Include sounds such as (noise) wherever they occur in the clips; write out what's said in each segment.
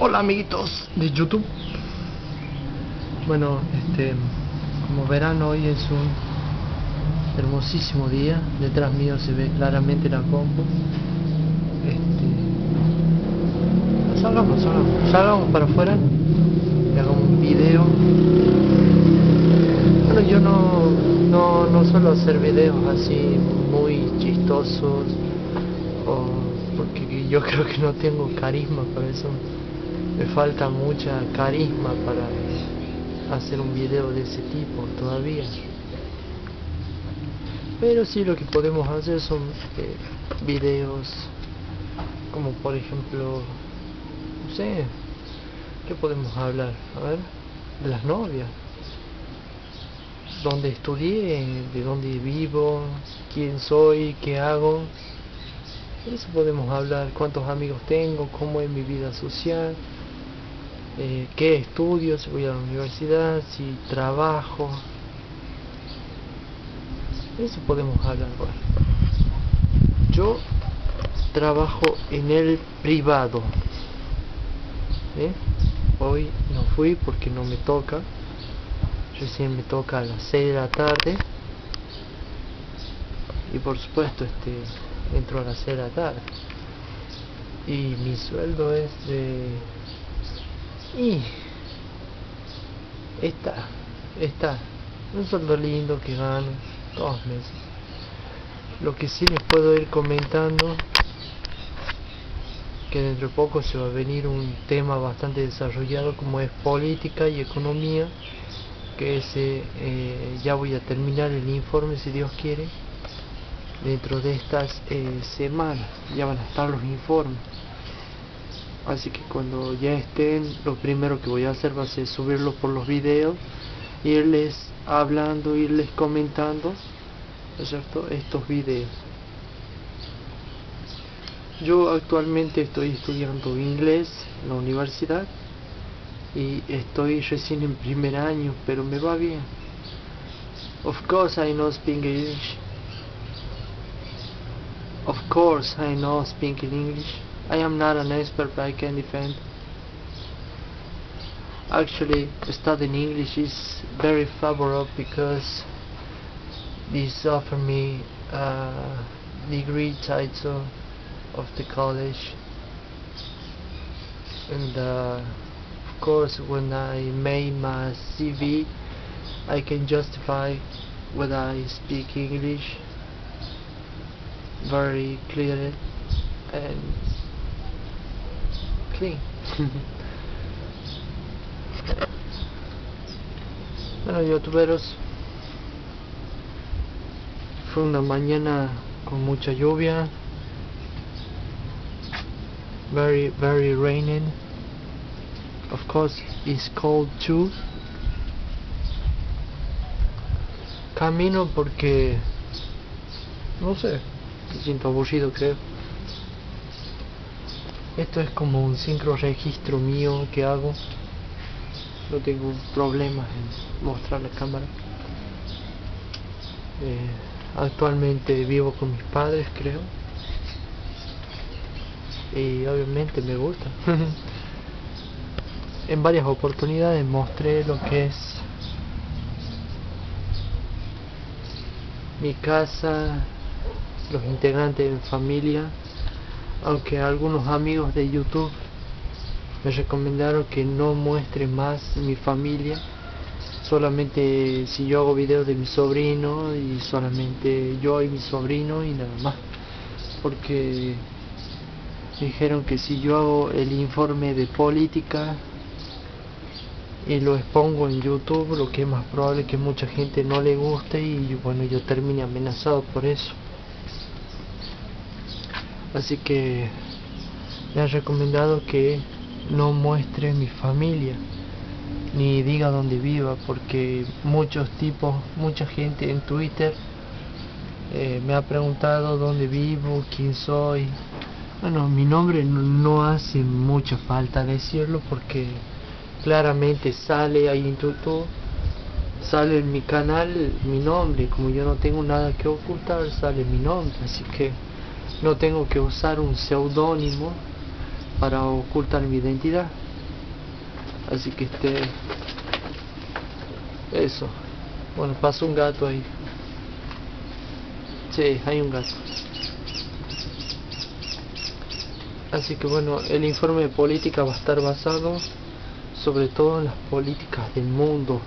Hola amiguitos de YouTube. Bueno, este, como verán hoy es un hermosísimo día. Detrás mío se ve claramente la compu. Este, salgamos, salgamos, salgamos para afuera y hagamos un video. Bueno, yo no, no, no suelo hacer videos así muy chistosos o porque yo (laughs) creo que no tengo carisma para eso me falta mucha carisma para hacer un video de ese tipo todavía. Pero sí lo que podemos hacer son eh, videos como por ejemplo no sé qué podemos hablar a ver de las novias. Dónde estudié de dónde vivo quién soy qué hago eso podemos hablar. Cuántos amigos tengo cómo es mi vida social eh, qué estudio, si voy a la universidad, si trabajo. Eso podemos hablar. Yo trabajo en el privado. ¿eh? Hoy no fui porque no me toca. Recién me toca a las 6 de la tarde. Y por supuesto, este entro a las 6 de la tarde. Y mi sueldo es de y está, está, un sueldo lindo que gano dos meses. Lo que sí les puedo ir comentando que dentro de poco se va a venir un tema bastante desarrollado como es política y economía que ese eh, ya voy a terminar el informe si Dios quiere dentro de estas eh, semanas ya van a estar los informes así que cuando ya estén lo primero que voy a hacer va a ser subirlo por los videos irles hablando irles comentando ¿no es cierto? estos videos. Yo actualmente estoy estudiando inglés en la universidad y estoy recién en primer año pero me va bien. Of course I know speak English. Of course I know speak English I am not an expert but I can defend. Actually, studying English is very favorable because this offer me a degree title of the college and uh, of course when I made my CV I can justify whether I speak English very clearly and (laughs) bueno, youtuberos, fue una mañana con mucha lluvia, very, very raining. Of course, it's cold too. Camino porque, no sé, me siento aburrido creo. Esto es como un sincro registro mío que hago. No tengo problemas en mostrar la cámara. Eh, actualmente vivo con mis padres, creo. Y obviamente me gusta. (laughs) en varias oportunidades mostré lo que es mi casa, los integrantes de mi familia aunque algunos amigos de YouTube me recomendaron que no muestre más mi familia solamente si yo hago videos de mi sobrino y solamente yo y mi sobrino y nada más. Porque dijeron que si yo hago el informe de política y lo expongo en YouTube lo que es más probable que mucha gente no le guste y bueno yo termine amenazado por eso así que me han recomendado que no muestre mi familia ni diga dónde viva porque muchos tipos mucha gente en twitter eh, me ha preguntado dónde vivo quién soy. Bueno mi nombre no, hace mucha falta decirlo porque claramente sale ahí en youtube sale en mi canal mi nombre. Como yo no tengo nada que ocultar sale mi nombre. Así que no tengo que usar un seudónimo para ocultar mi identidad Así que este... Eso. Bueno, pasó un gato ahí. Sí, hay un gato. Así que bueno, el informe de política va a estar basado sobre todo en las políticas del mundo,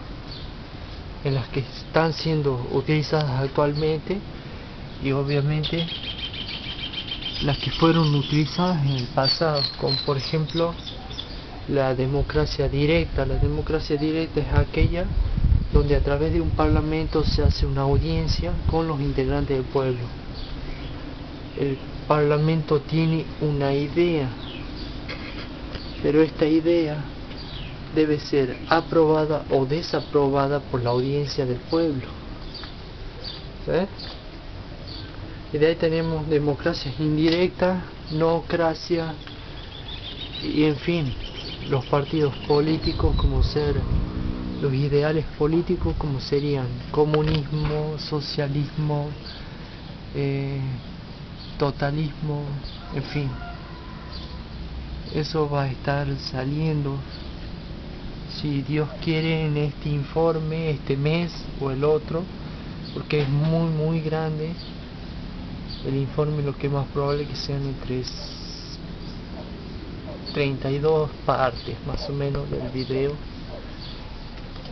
en las que están siendo utilizadas actualmente y obviamente las que fueron utilizadas en el pasado, como por ejemplo la democracia directa. La democracia directa es aquella donde a través de un parlamento se hace una audiencia con los integrantes del pueblo. El parlamento tiene una idea, pero esta idea debe ser aprobada o desaprobada por la audiencia del pueblo. Y de ahí tenemos democracia indirecta, nocracia y en fin, los partidos políticos como ser los ideales políticos como serían comunismo, socialismo, eh, totalismo, en fin. Eso va a estar saliendo, si Dios quiere, en este informe, este mes o el otro, porque es muy, muy grande. El informe lo que más probable que sean entre 32 partes más o menos del video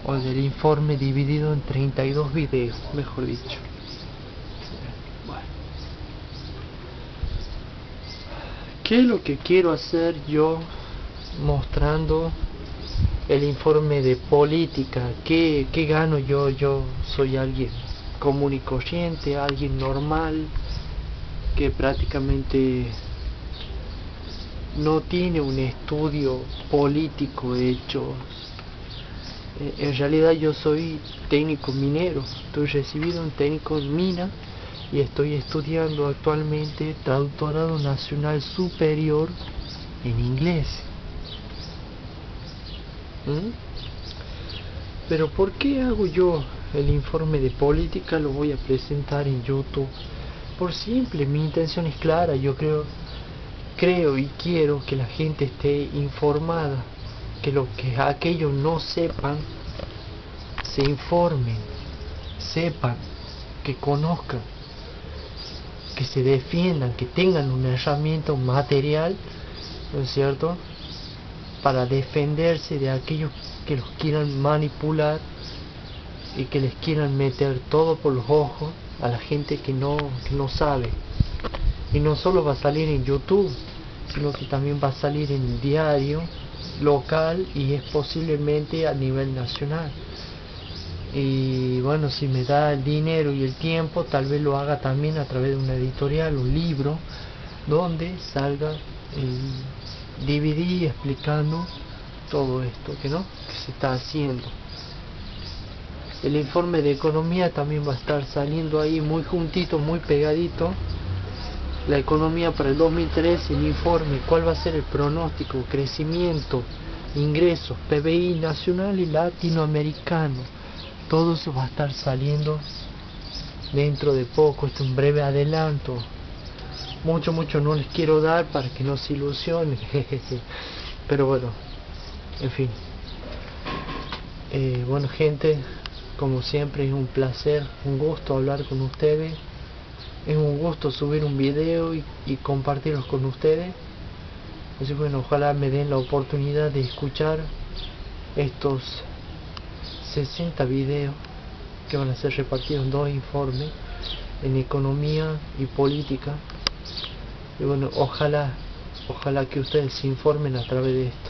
o del informe dividido en 32 videos, mejor dicho. ¿Qué es lo que quiero hacer yo mostrando el informe de política? ¿Qué, qué gano yo? Yo soy alguien común y corriente, alguien normal, que prácticamente no tiene un estudio político hecho. Eh, en realidad yo soy técnico minero, estoy recibido en técnico mina y estoy estudiando actualmente traductorado nacional superior en inglés. ¿Mm? Pero ¿por qué hago yo el informe de política? Lo voy a presentar en YouTube. Por simple, mi intención es clara. Yo creo, creo y quiero que la gente esté informada, que lo que aquellos no sepan se informen, sepan, que conozcan que se defiendan, que tengan un herramienta, material, ¿no es cierto?, para defenderse de aquellos que los quieran manipular y que les quieran meter todo por los ojos a la gente que no, que no sabe. Y no solo va a salir en YouTube, sino que también va a salir en diario local y es posiblemente a nivel nacional. Y bueno si me da el dinero y el tiempo tal vez lo haga también a través de una editorial un libro donde salga el DVD explicando todo esto que no que se está haciendo el informe de economía también va a estar saliendo ahí muy juntito muy pegadito la economía para el 2013 el informe cuál va a ser el pronóstico crecimiento ingresos PBI nacional y latinoamericano todo eso va a estar saliendo dentro de poco, este es un breve adelanto. Mucho, mucho no les quiero dar para que no se ilusionen. (laughs) Pero bueno, en fin. Eh, bueno gente, como siempre es un placer, un gusto hablar con ustedes. Es un gusto subir un video y, y compartirlos con ustedes. Así bueno, ojalá me den la oportunidad de escuchar estos 60 videos que van a ser repartidos en dos informes en economía y política y bueno ojalá ojalá que ustedes se informen a través de esto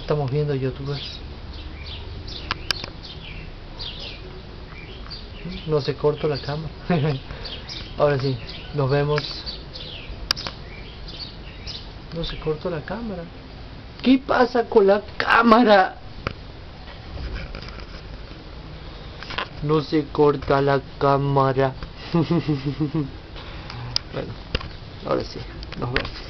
estamos viendo youtubers no se cortó la cámara (laughs) ahora sí nos vemos no se cortó la cámara ¿qué pasa con la cámara? no se corta la cámara. (laughs) bueno, ahora sí, nos vemos.